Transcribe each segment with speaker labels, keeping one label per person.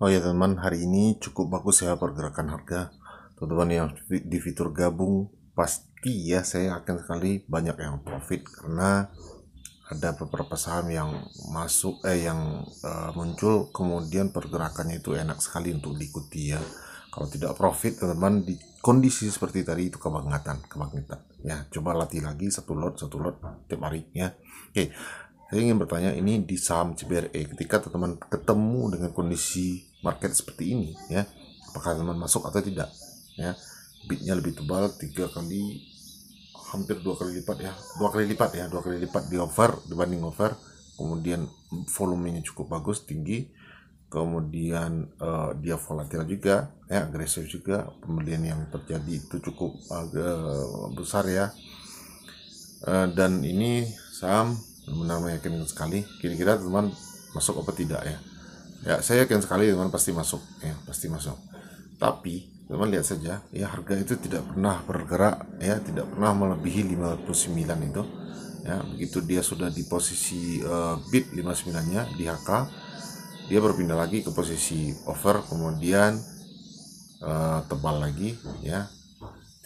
Speaker 1: Oh ya teman, hari ini cukup bagus ya pergerakan harga. Teman-teman yang di fitur gabung pasti ya saya akan sekali banyak yang profit karena ada beberapa saham yang masuk eh yang uh, muncul kemudian pergerakannya itu enak sekali untuk diikuti ya. Kalau tidak profit teman-teman di kondisi seperti tadi itu kebangatan, kebangkitan. Ya, coba latih lagi satu lot satu lot tiap hari ya. Oke. Saya ingin bertanya ini di saham CBRE ketika teman-teman ketemu dengan kondisi market seperti ini ya. Apakah teman masuk atau tidak ya. Bitnya lebih tebal tiga kali hampir dua kali lipat ya. Dua kali lipat ya. Dua kali lipat di over dibanding over kemudian volumenya cukup bagus tinggi. Kemudian uh, dia volatil juga ya. Agresif juga. Pembelian yang terjadi itu cukup agak besar ya. Uh, dan ini saham benar meyakinkan sekali. Kira-kira teman masuk apa tidak ya ya saya yakin sekali teman pasti masuk. Ya pasti masuk. Tapi teman lihat saja ya harga itu tidak pernah bergerak ya tidak pernah melebihi 59 itu. Ya begitu dia sudah di posisi uh, bid 59 nya di HK dia berpindah lagi ke posisi over kemudian uh, tebal lagi ya.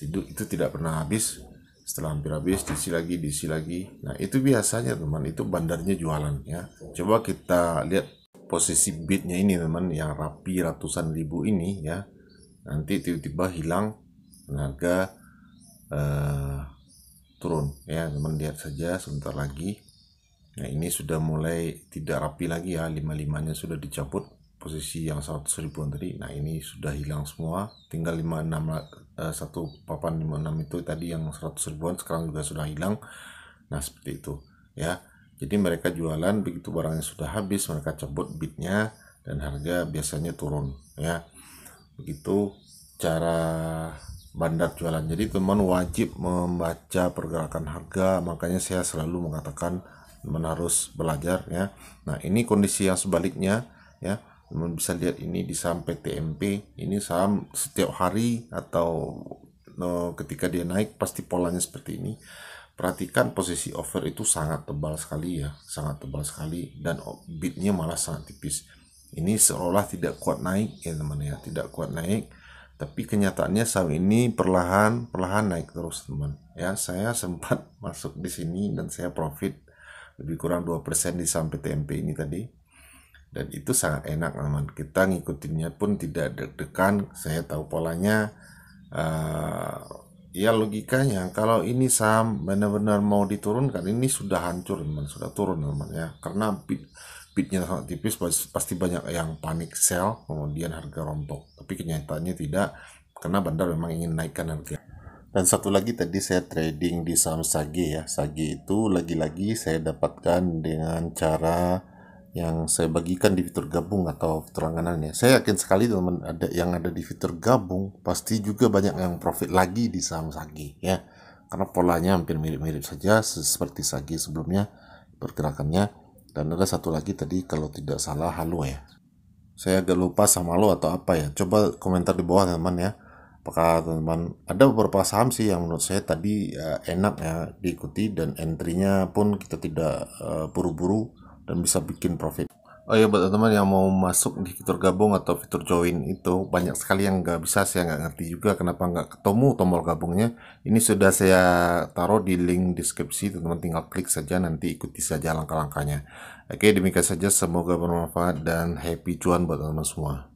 Speaker 1: Itu itu tidak pernah habis. Setelah hampir habis diisi lagi diisi lagi. Nah itu biasanya teman itu bandarnya jualan ya. Coba kita lihat posisi bitnya ini teman yang rapi ratusan ribu ini ya. Nanti tiba-tiba hilang harga uh, turun ya. Teman lihat saja sebentar lagi. Nah ini sudah mulai tidak rapi lagi ya. lima limanya sudah dicabut posisi yang 100 ribuan tadi. Nah ini sudah hilang semua. Tinggal 56 uh, satu papan 56 itu tadi yang 100 ribuan sekarang juga sudah hilang. Nah seperti itu ya jadi mereka jualan begitu barangnya sudah habis mereka cabut bitnya dan harga biasanya turun ya. Begitu cara bandar jualan. Jadi teman wajib membaca pergerakan harga makanya saya selalu mengatakan teman harus belajar ya. Nah ini kondisi yang sebaliknya ya. Teman bisa lihat ini di saham PTMP ini saham setiap hari atau no, ketika dia naik pasti polanya seperti ini perhatikan posisi over itu sangat tebal sekali ya sangat tebal sekali dan bitnya malah sangat tipis. Ini seolah tidak kuat naik ya teman ya tidak kuat naik. Tapi kenyataannya saham ini perlahan perlahan naik terus teman ya saya sempat masuk di sini dan saya profit lebih kurang 2% di saham PTMP ini tadi. Dan itu sangat enak teman kita ngikutinnya pun tidak deg-degan. Saya tahu polanya uh, ya logikanya kalau ini saham benar-benar mau diturunkan ini sudah hancur teman sudah turun teman ya. Karena bit bitnya sangat tipis pasti banyak yang panik sell kemudian harga rontok. Tapi kenyataannya tidak karena bandar memang ingin naikkan harga. Dan satu lagi tadi saya trading di saham Sage ya. Sage itu lagi-lagi saya dapatkan dengan cara yang saya bagikan di fitur gabung atau fitur langganannya. Saya yakin sekali teman ada yang ada di fitur gabung pasti juga banyak yang profit lagi di saham Sagi ya. Karena polanya hampir mirip-mirip saja seperti Sagi sebelumnya pergerakannya dan ada satu lagi tadi kalau tidak salah Halo ya. Saya agak lupa sama lo atau apa ya. Coba komentar di bawah teman ya. Apakah teman ada beberapa saham sih yang menurut saya tadi ya, enak ya diikuti dan entry-nya pun kita tidak uh, buru-buru dan bisa bikin profit. Oh ya buat teman-teman yang mau masuk di fitur gabung atau fitur join itu banyak sekali yang nggak bisa saya nggak ngerti juga kenapa nggak ketemu tombol gabungnya. Ini sudah saya taruh di link deskripsi teman-teman tinggal klik saja nanti ikuti saja langkah-langkahnya. Oke demikian saja semoga bermanfaat dan happy cuan buat teman-teman semua